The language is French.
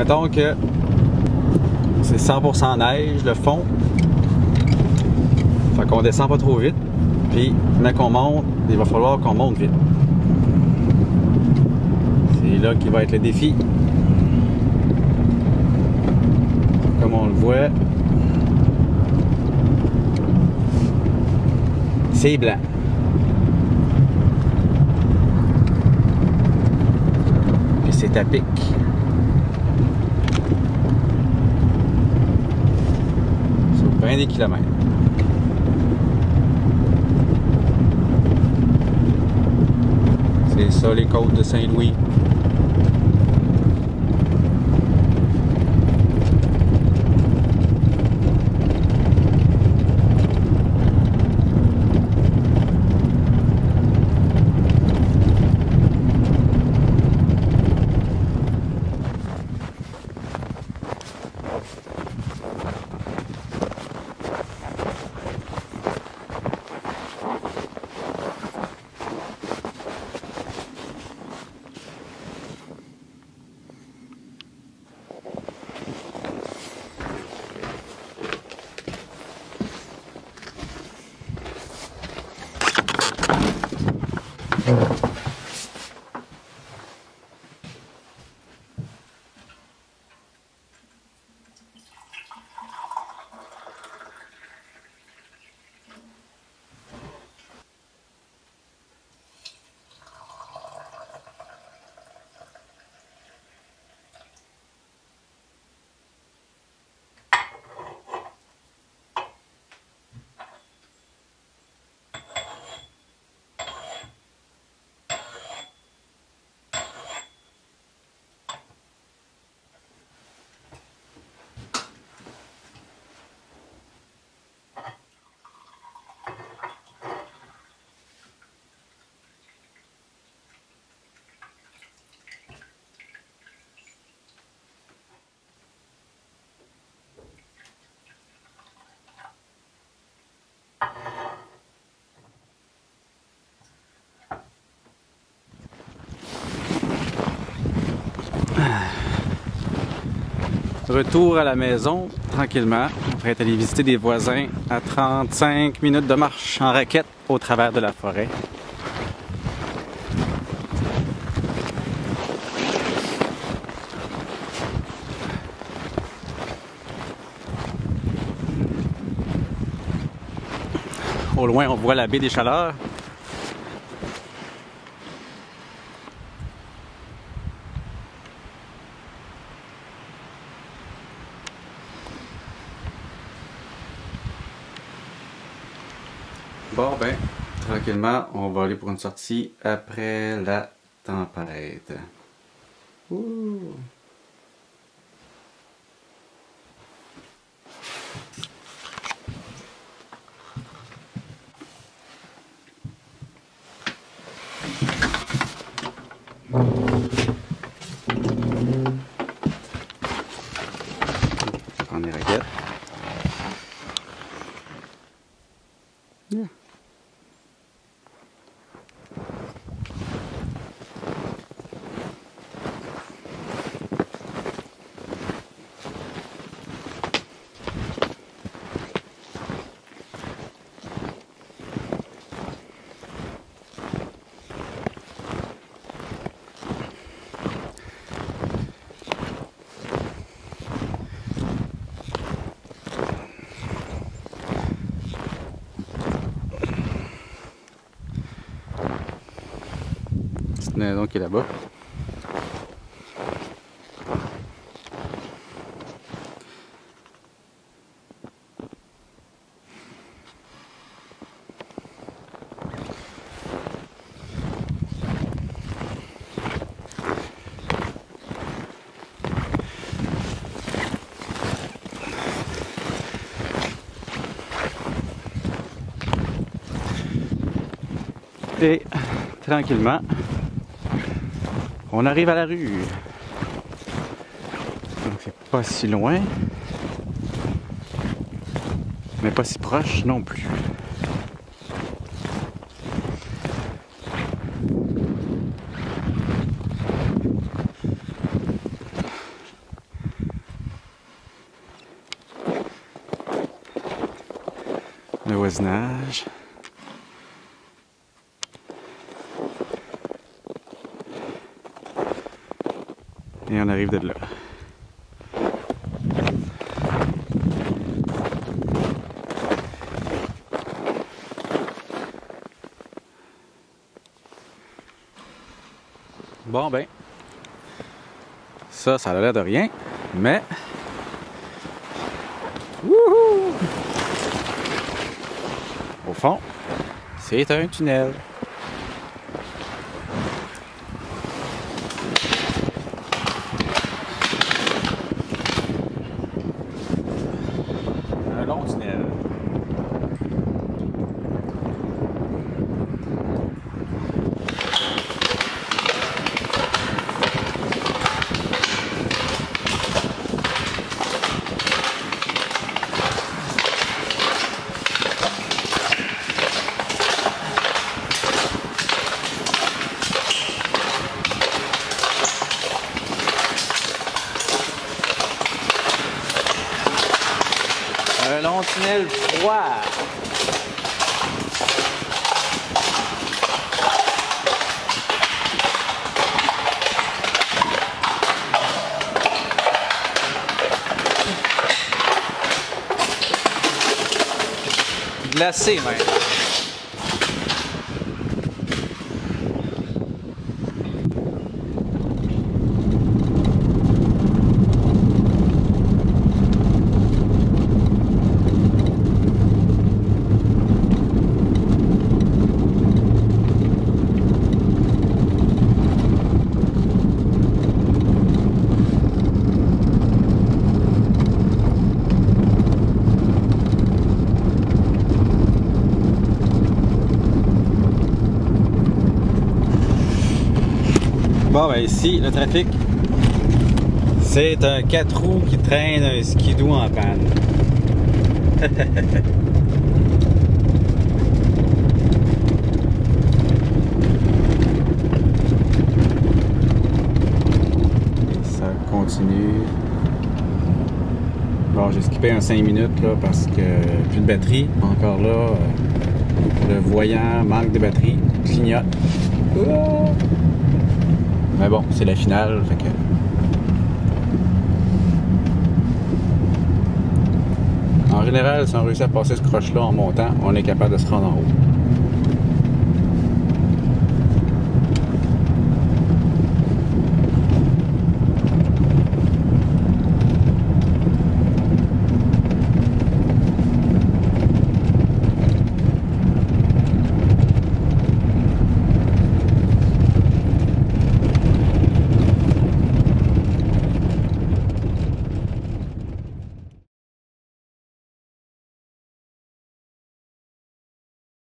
mettons que c'est 100% neige, le fond. Fait qu'on descend pas trop vite. Puis, mais qu'on monte, il va falloir qu'on monte vite. C'est là qui va être le défi. Comme on le voit, c'est blanc. Puis c'est à pic. 20 des kilomètres. C'est ça les côtes de Saint-Louis. Retour à la maison, tranquillement. On va aller visiter des voisins à 35 minutes de marche en raquette au travers de la forêt. Au loin, on voit la baie des Chaleurs. Bon ben, tranquillement, on va aller pour une sortie après la tempête. Maison qui est là-bas. Et tranquillement, on arrive à la rue. Donc c'est pas si loin. Mais pas si proche non plus. Le voisinage. Et on arrive de là. Bon ben, ça, ça a l'air de rien, mais... Wouhou! Au fond, c'est un tunnel. Un long tunnel. Un long tunnel froid. Glacé même. Bon, ben ici, le trafic, c'est un 4 roues qui traîne un skidoo en panne. Ça continue. Bon, j'ai skippé un 5 minutes là, parce que plus de batterie. Encore là, euh, le voyant manque de batterie, clignote. Mais bon, c'est la finale. En général, si on réussit à passer ce croche-là en montant, on est capable de se rendre en haut.